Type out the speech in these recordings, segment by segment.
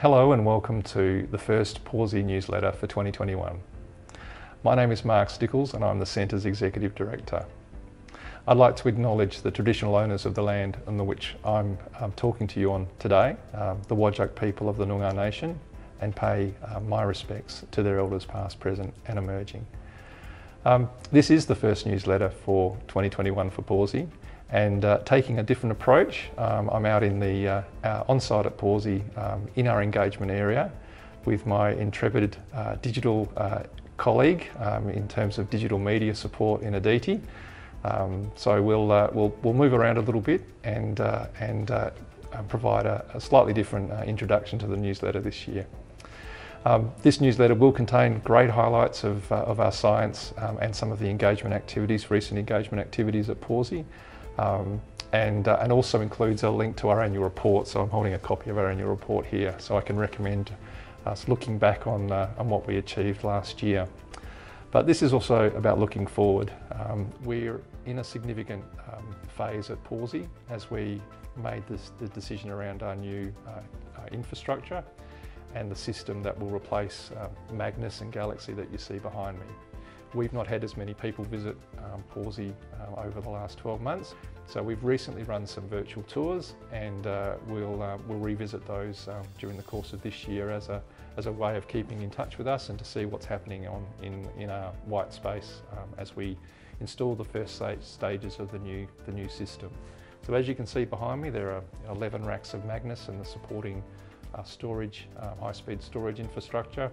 Hello and welcome to the first Pawsey newsletter for 2021. My name is Mark Stickells and I'm the Centre's Executive Director. I'd like to acknowledge the traditional owners of the land on which I'm um, talking to you on today, um, the Whadjuk people of the Noongar Nation, and pay uh, my respects to their elders past, present and emerging. Um, this is the first newsletter for 2021 for Pawsey and uh, taking a different approach. Um, I'm out in the uh, uh, on-site at Pawsey um, in our engagement area with my intrepid uh, digital uh, colleague um, in terms of digital media support in Aditi. Um, so we'll, we'll, we'll move around a little bit and, and provide a, a, slightly different introduction to the newsletter this year. Um, this newsletter will contain great highlights of, uh, of our science um, and some of the engagement activities, recent engagement activities at Pawsey um, and, uh, and also includes a link to our annual report. So I'm holding a copy of our annual report here, so I can recommend us looking back on, uh, on what we achieved last year. But this is also about looking forward. Um, we're in a significant um, phase at Pawsey as we made this, the decision around our new uh, uh, infrastructure and the system that will replace uh, Magnus and Galaxy that you see behind me. We've not had as many people visit um, Pawsey uh, over the last 12 months. So we've recently run some virtual tours and uh, we'll, uh, we'll revisit those um, during the course of this year as a, as a way of keeping in touch with us and to see what's happening on in, in our white space um, as we install the first stages of the new, the new system. So as you can see behind me, there are 11 racks of Magnus and the supporting uh, storage, uh, high-speed storage infrastructure.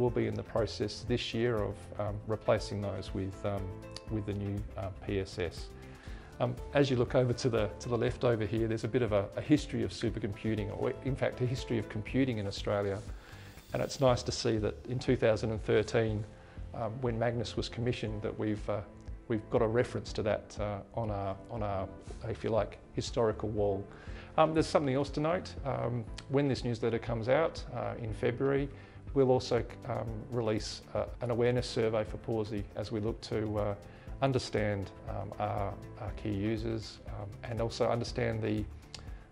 We'll be in the process this year of um, replacing those with, um, with the new uh, PSS. Um, as you look over to the, to the left over here, there's a bit of a, a, history of supercomputing, or in fact a history of computing in Australia. And it's nice to see that in 2013, um, when Magnus was commissioned, that we've, uh, we've got a reference to that uh, on, our, on our, if you like, historical wall. Um, there's something else to note. Um, when this newsletter comes out uh, in February, we'll also um, release uh, an awareness survey for Pawsey as we look to uh, understand um, our, our, key users um, and also understand the,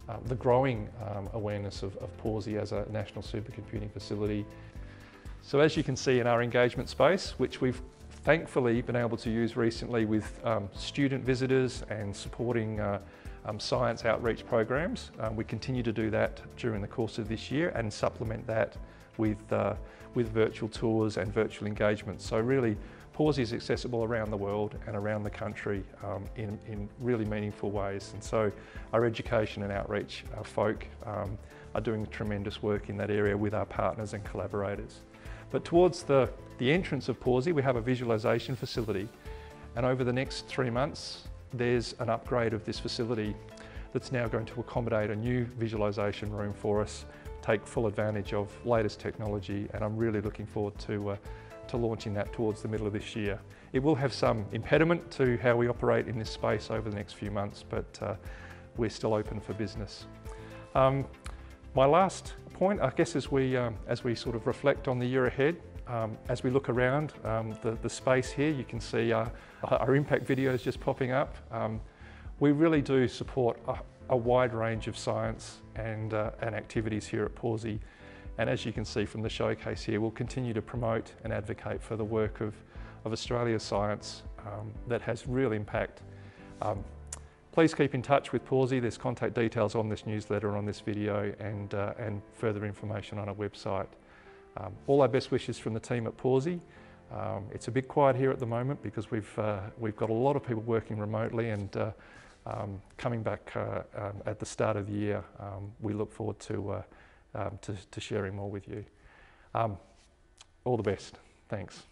uh, the growing um, awareness of, of Pawsey as a national supercomputing facility. So as you can see in our engagement space, which we've thankfully been able to use recently with um, student visitors and supporting uh, um, science outreach programs. Um, we continue to do that during the course of this year and supplement that with, uh, with virtual tours and virtual engagements. So really, Pawsey is accessible around the world and around the country um, in, in really meaningful ways. And so our education and outreach our folk um, are doing tremendous work in that area with our partners and collaborators. But towards the, the entrance of Pawsey, we have a visualisation facility. And over the next three months, there's an upgrade of this facility that's now going to accommodate a new visualisation room for us take full advantage of latest technology and I'm really looking forward to, uh, to launching that towards the middle of this year. It will have some impediment to how we operate in this space over the next few months, but uh, we're still open for business. Um, my last point, I guess, as we, um, as we sort of reflect on the year ahead, um, as we look around um, the, the space here, you can see uh, our impact videos just popping up. We really do support a, a wide range of science and, uh, and activities here at Pawsey. And as you can see from the showcase here, we'll continue to promote and advocate for the work of, of Australia's science um, that has real impact. Um, please keep in touch with Pawsey. There's contact details on this newsletter on this video and, uh, and further information on our website. Um, all our best wishes from the team at Pawsey. Um, it's a bit quiet here at the moment because we've, uh, we've got a lot of people working remotely and uh, um, coming back uh, um, at the start of the year, um, we look forward to, uh, um, to, to, sharing more with you. Um, all the best. Thanks.